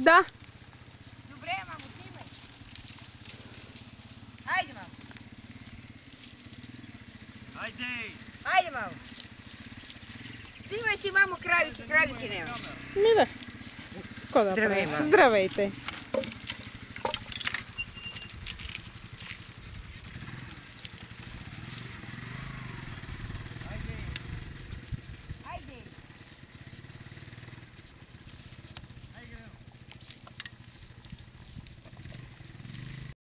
Да. Добре, мамо, снимай. Айде, мамо. Айде. Айде, мамо. Снимай си, мамо, кравици, кравици няма. Ми да. Здравей, мамо. Здравейте.